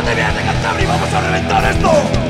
¡No te vienes de Cantabria! ¡Vamos a reventar esto!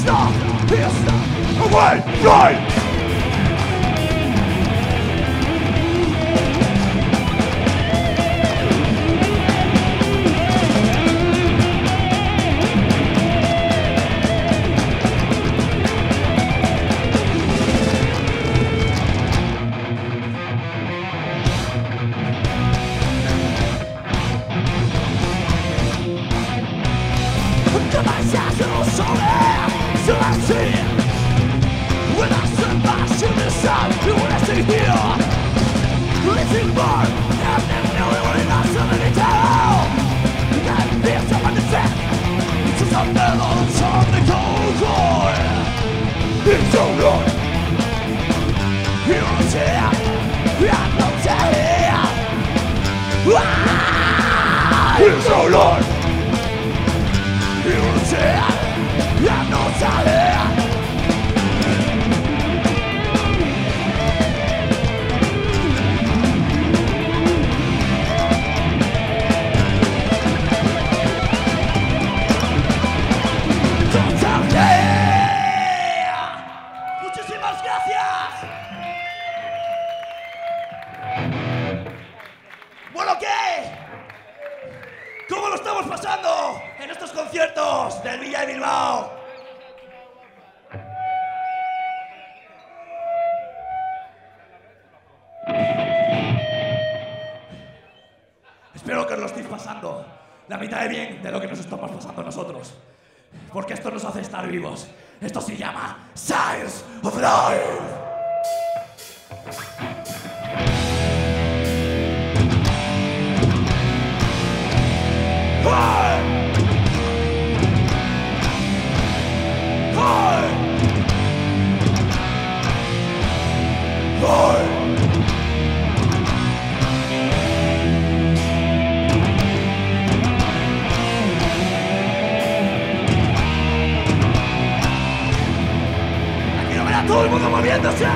stop, Here! stop, away, Right! It's so life. Bilbao. Espero que os lo estéis pasando la mitad de bien de lo que nos estamos pasando nosotros. Porque esto nos hace estar vivos. Esto se llama Science of Life. Aquí no vea todo el mundo moviéndose.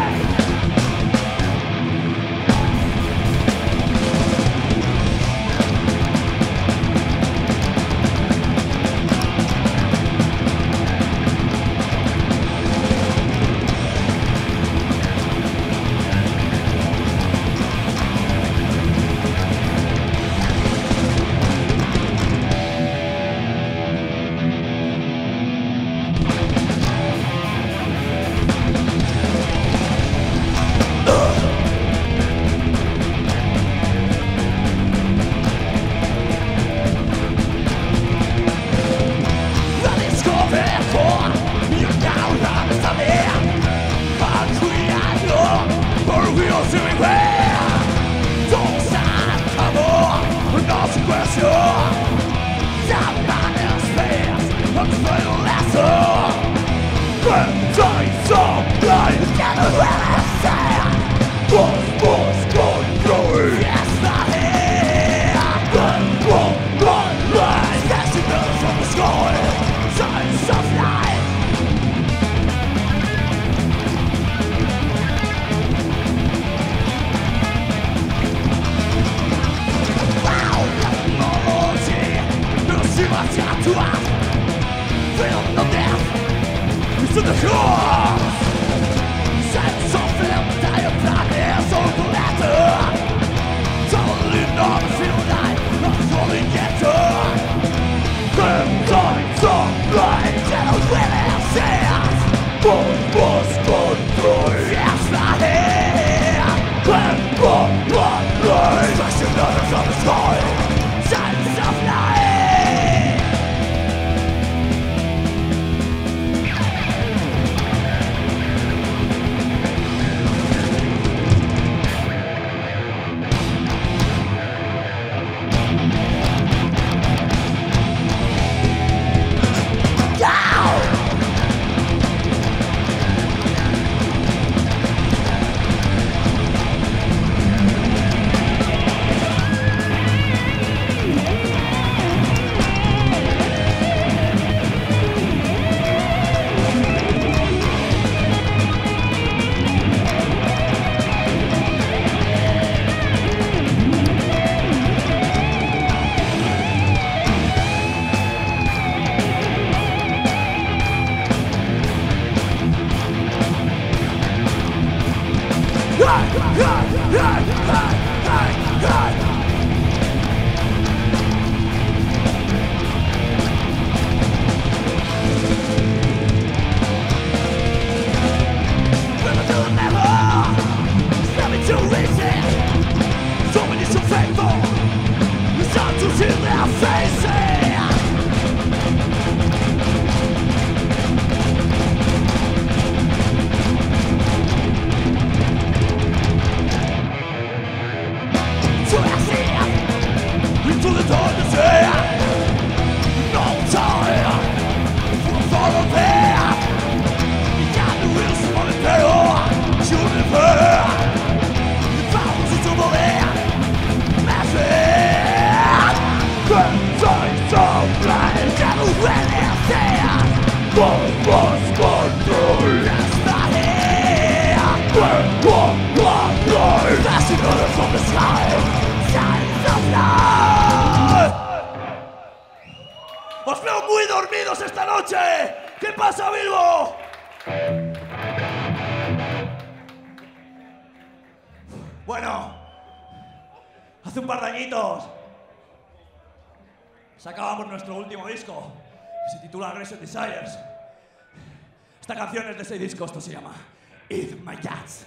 Bueno, hace un par de añitos sacábamos nuestro último disco, que se titula Aggression Desires. Esta canción es de ese disco, esto se llama Eat My Cats.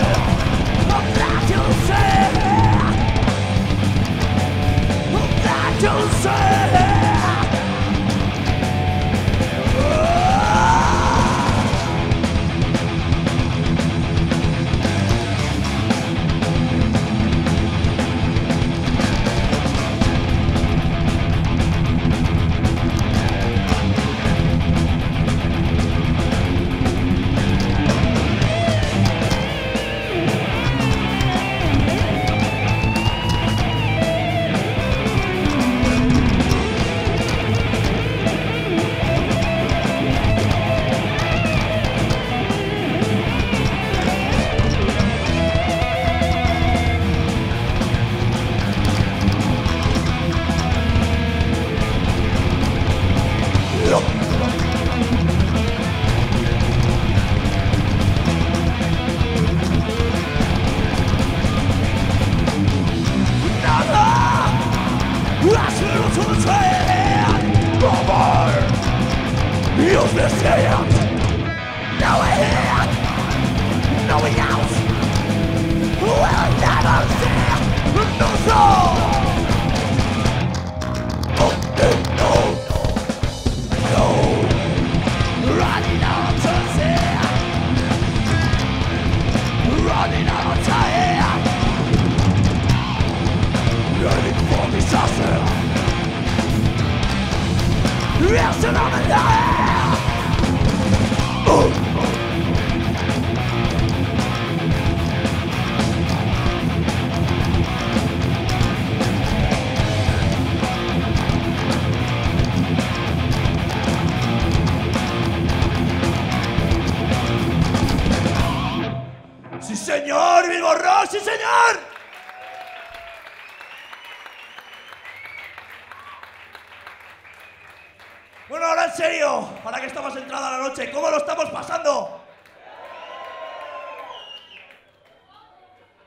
Bueno, ahora en serio, para que estamos entrada la noche, ¿cómo lo estamos pasando?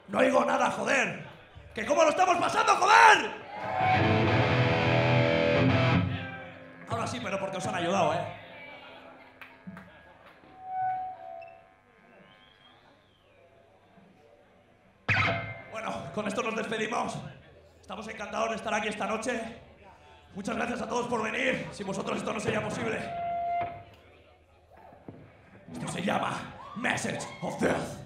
No oigo nada, joder. ¿Que cómo lo estamos pasando, joder? Ahora sí, pero porque os han ayudado, ¿eh? Bueno, con esto nos despedimos. Estamos encantados de estar aquí esta noche. Muchas gracias a todos por venir. Sin vosotros esto no sería posible. Esto se llama Message of Death.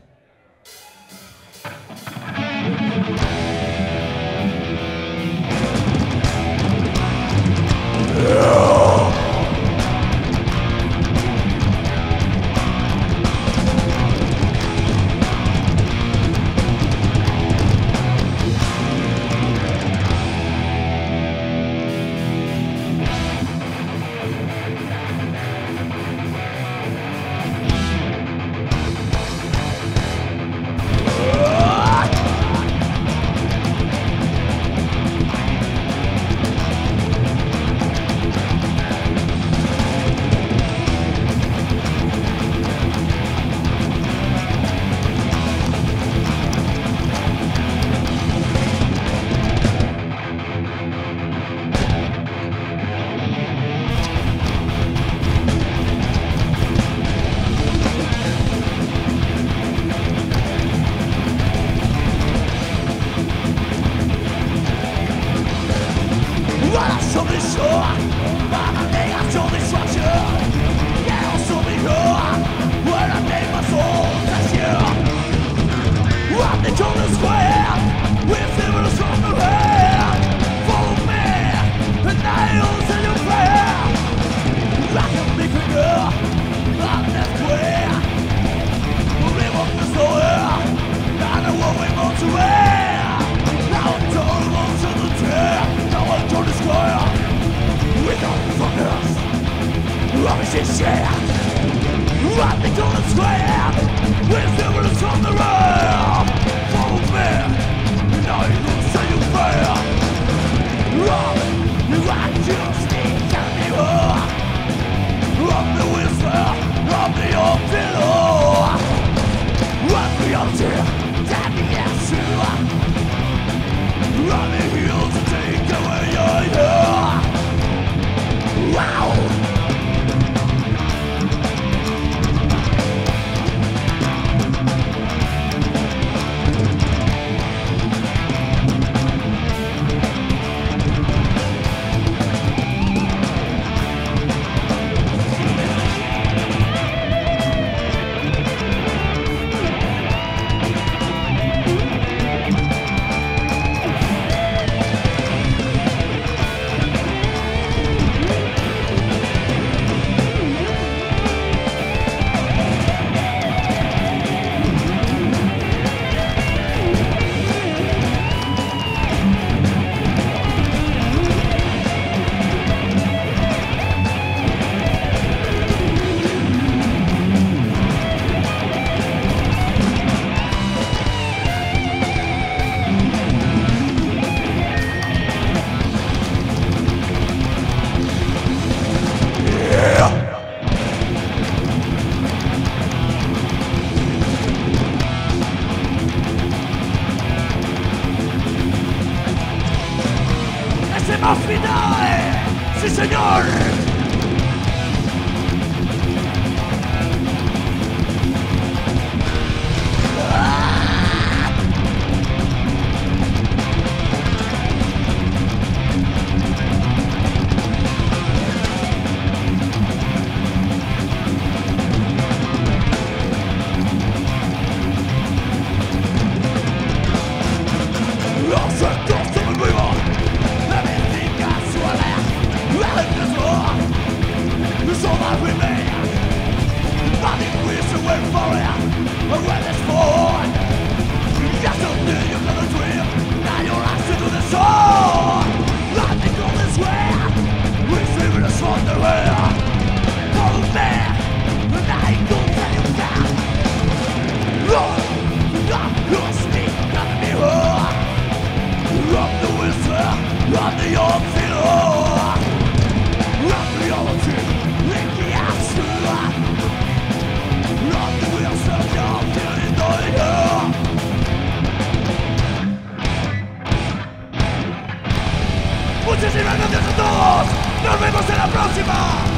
Muchísimas gracias a todos, nos vemos en la próxima.